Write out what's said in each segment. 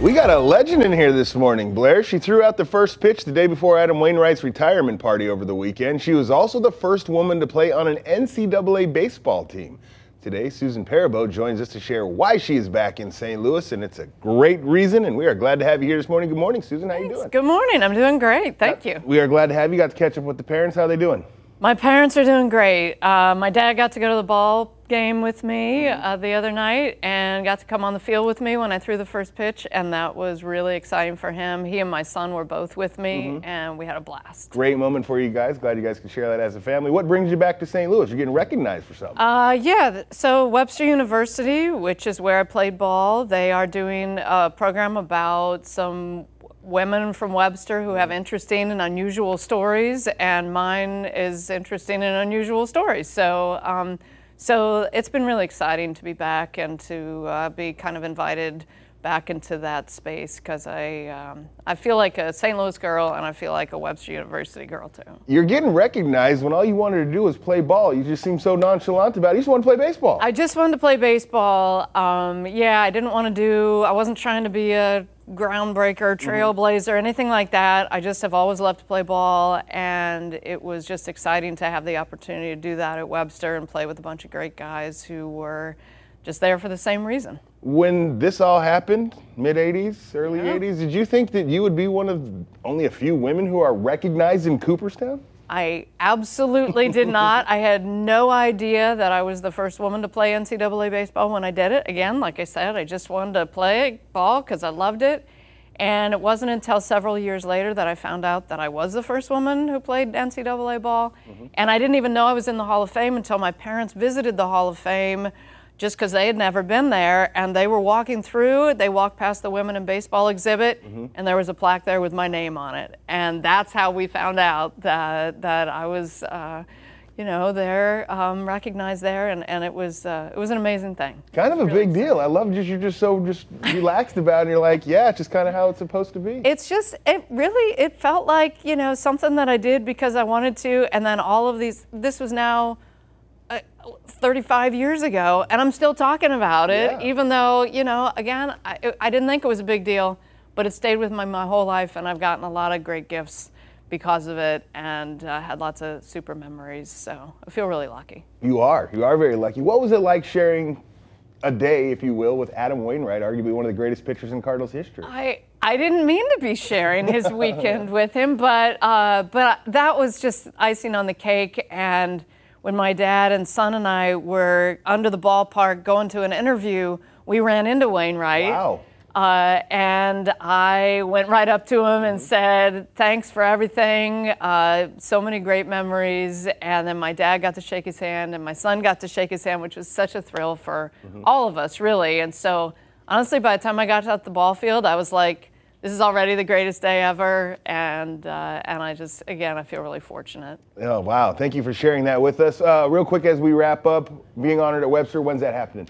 We got a legend in here this morning, Blair. She threw out the first pitch the day before Adam Wainwright's retirement party over the weekend. She was also the first woman to play on an NCAA baseball team. Today, Susan Perabo joins us to share why she is back in St. Louis, and it's a great reason, and we are glad to have you here this morning. Good morning, Susan. How Thanks. you doing? Good morning. I'm doing great. Thank uh, you. We are glad to have you. Got to catch up with the parents. How are they doing? My parents are doing great. Uh, my dad got to go to the ball game with me uh, the other night and got to come on the field with me when I threw the first pitch, and that was really exciting for him. He and my son were both with me, Mm-hmm. and we had a blast. Great moment for you guys. Glad you guys can share that as a family. What brings you back to St. Louis? You're getting recognized for something. Uh, yeah, so Webster University, which is where I played ball, they are doing a program about some women from Webster who have interesting and unusual stories, and mine is interesting and unusual stories. So, um, so it's been really exciting to be back and to uh, be kind of invited back into that space because I um, I feel like a St. Louis girl and I feel like a Webster University girl too. You're getting recognized when all you wanted to do was play ball. You just seem so nonchalant about it. You just want to play baseball. I just wanted to play baseball. Um, yeah, I didn't want to do. I wasn't trying to be a groundbreaker, trailblazer, anything like that. I just have always loved to play ball, and it was just exciting to have the opportunity to do that at Webster and play with a bunch of great guys who were just there for the same reason. when this all happened, mid 80s, early Yeah. 80s, did you think that you would be one of only a few women who are recognized in Cooperstown? I absolutely did not. I had no idea that I was the first woman to play NCAA baseball when I did it. Again, like I said, I just wanted to play ball because I loved it. And it wasn't until several years later that I found out that I was the first woman who played NCAA ball. Mm-hmm. And I didn't even know I was in the Hall of Fame until my parents visited the Hall of Fame just because they had never been there and they were walking through they walked past the women in baseball exhibit and there was a plaque there with my name on it and that's how we found out that, that i was uh, you know there um, recognized there and, and it was uh, it was an amazing thing Kind of a big deal. I love just you're just so just relaxed about it. And you're like, yeah, it's just kind of how it's supposed to be. it's just it really it felt like you know something that i did because i wanted to and then all of these this was now uh, 35 years ago and i'm still talking about it Yeah. even though you know again I, I didn't think it was a big deal but it stayed with me my whole life and i've gotten a lot of great gifts because of it and uh, had lots of super memories so i feel really lucky You are. You are very lucky. What was it like sharing a day, if you will, with Adam Wainwright, arguably one of the greatest pitchers in Cardinals history? I I didn't mean to be sharing his weekend with him, but uh, but that was just icing on the cake. And when my dad and son and I were under the ballpark going to an interview, we ran into Wainwright. Wow. Uh, and I went right up to him and said, "Thanks for everything. Uh, so many great memories." And then my dad got to shake his hand, and my son got to shake his hand, which was such a thrill for all of us, really. And so, honestly, by the time I got out the ball field, I was like, "This is already the greatest day ever." And uh, and I just, again, I feel really fortunate. Oh, wow. Thank you for sharing that with us. Uh, real quick as we wrap up, being honored at Webster, when's that happening?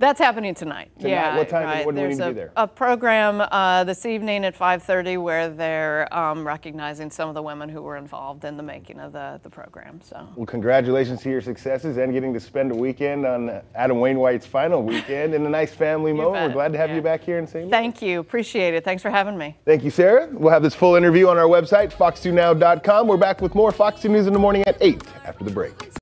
That's happening tonight. Tonight? Yeah. What time- Right. when do we There's need to a, be there? a program uh, this evening at 5:30 where they're um, recognizing some of the women who were involved in the making of the, the program. So Well, congratulations to your successes and getting to spend a weekend on Adam Wainwright's final weekend in a nice family moment. We're glad to have Yeah. you back here in St. Louis. thank you. Appreciate it. Thanks for having me. Thank you, Sarah. We'll have this full interview on our website, fox2now.com. We're back with more Fox 2 News in the morning at 8 after the break.